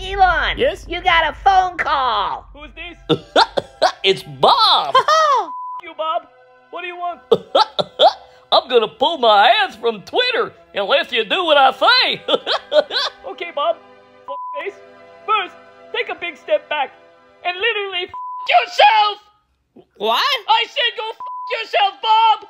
Elon. Yes? You got a phone call. Who's this? it's Bob. Oh. you, Bob. What do you want? I'm gonna pull my ass from Twitter unless you do what I say. okay, Bob. F face. First, take a big step back and literally f yourself. What? I said go f yourself, Bob.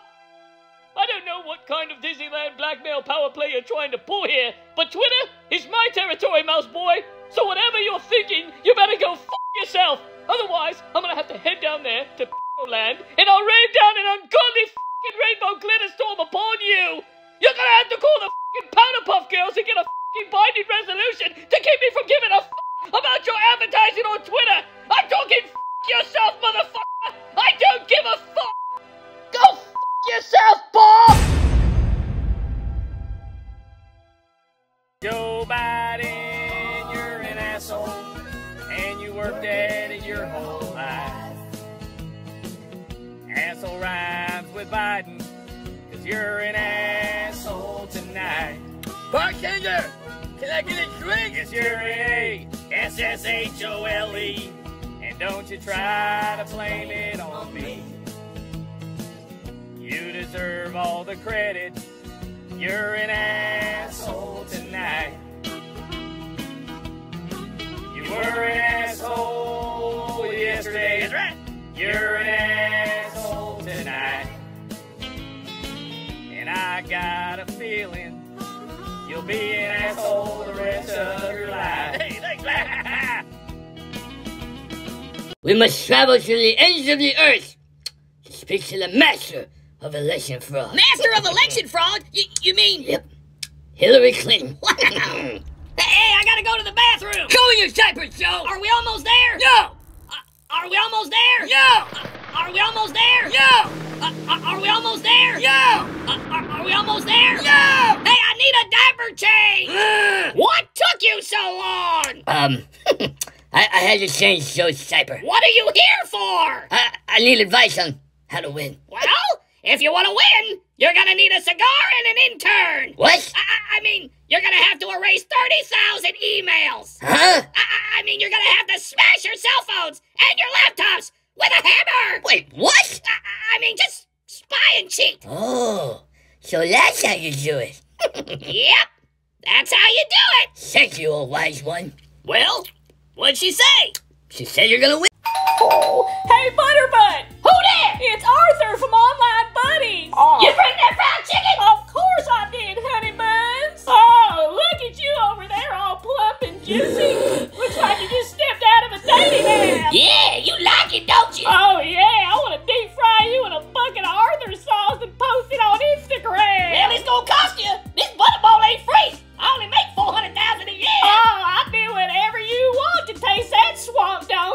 I don't know what kind of Disneyland blackmail power play you're trying to pull here, but Twitter is my territory, mouse boy. So whatever you're thinking, you better go f yourself. Otherwise, I'm gonna have to head down there to land and I'll rain down an ungodly f***ing rainbow glitter storm upon you. You're gonna have to call the f***ing Powerpuff Girls and get a f***ing binding resolution to keep me from giving a f*** about your advertising on Twitter. I'm talking f*** yourself, motherfucker. I don't give a fuck. Worked at it your whole life. Asshole rhymes with Biden, cause you're an asshole tonight. Bartender, can I get a drink? Yes, you're a S-S-H-O-L-E, and don't you try to blame it on me. You deserve all the credit. You're an asshole tonight. You were an asshole yesterday. That's right. You're an asshole tonight. And I got a feeling you'll be an asshole the rest of your life. Hey, thanks, We must travel to the ends of the earth to speak to the master of election fraud. Master of election fraud? You, you mean? Yep. Hillary Clinton. hey, I gotta go to the bathroom. Go in your diapers, Joe! Are we almost there? No! Uh, are we almost there? No! Are we almost there? Yeah. Uh, are, are we almost there? Yeah. Uh, are, are we almost there? Yeah. Hey, I need a diaper change. Uh, what took you so long? um, I, I had to change Joe's diaper. What are you here for? I, I need advice on how to win. Well, if you want to win, you're gonna need a cigar and an intern. What? I- I mean, you're gonna have to erase 30,000 emails. Huh? I, I- I mean, you're gonna have to smash your cell phones and your laptops with a hammer. Wait, what? I, I- I mean, just spy and cheat. Oh, so that's how you do it. yep, that's how you do it. Thank you, old wise one. Well, what'd she say? She said you're gonna win. Oh, hey, Butterbutt! Who there? It's Arthur from Online Buddies! You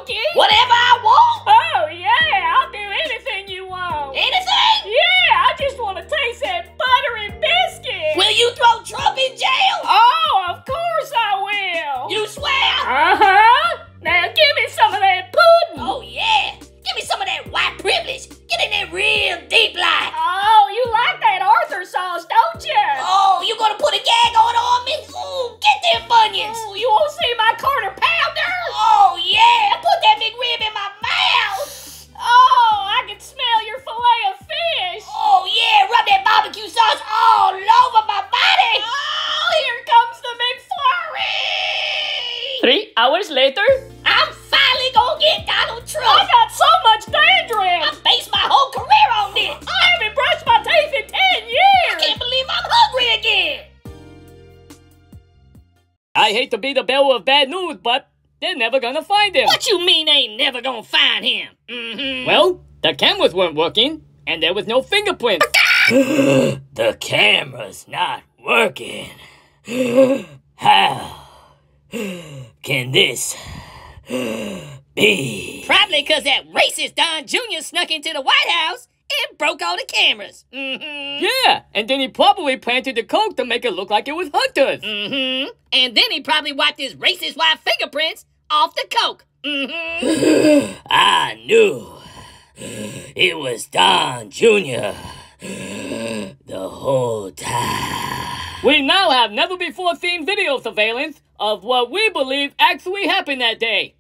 donkey! Whatever Three hours later? I'm finally gonna get Donald Trump. I got so much I dandruff! based my whole career on this. I haven't brushed my teeth in ten years. I can't believe I'm hungry again. I hate to be the bearer of bad news, but they're never gonna find him. What you mean they ain't never gonna find him? Mm-hmm. Well, the cameras weren't working, and there was no fingerprints. the camera's not working. How can this be? Probably because that racist Don Jr. snuck into the White House and broke all the cameras. Mm-hmm. yeah, and then he probably planted the coke to make it look like it was Hunter's. Mm-hmm. And then he probably wiped his racist white fingerprints off the coke. Mm-hmm. I knew it was Don Jr. the whole time. We now have never before seen video surveillance of what we believe actually happened that day.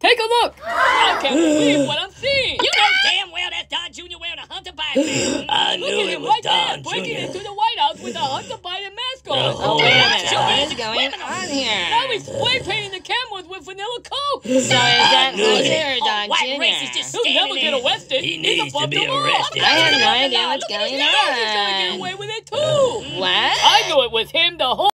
Take a look. I can't believe what I'm seeing. You know damn well that's Don Jr. wearing a Hunter Biden. I Look knew at it him was right Don there, breaking Jr. into the White House with a Hunter Biden mask on. Oh, wait a minute. What is going on here? Now he's spray painting the cameras with vanilla coke. So is that. Hunter or Oh, Don white Jr.? racist just He'll never get arrested. He He's needs to be the law. arrested. I have no idea what's going nose. He's gonna get away with it too. What? I knew it was him the whole